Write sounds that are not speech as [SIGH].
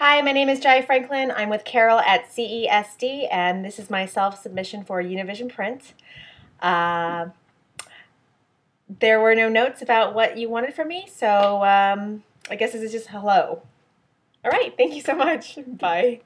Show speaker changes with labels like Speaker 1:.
Speaker 1: Hi, my name is Jai Franklin. I'm with Carol at CESD, and this is my self submission for Univision Print. Uh, there were no notes about what you wanted from me, so um, I guess this is just hello. All right, thank you so much. [LAUGHS] Bye.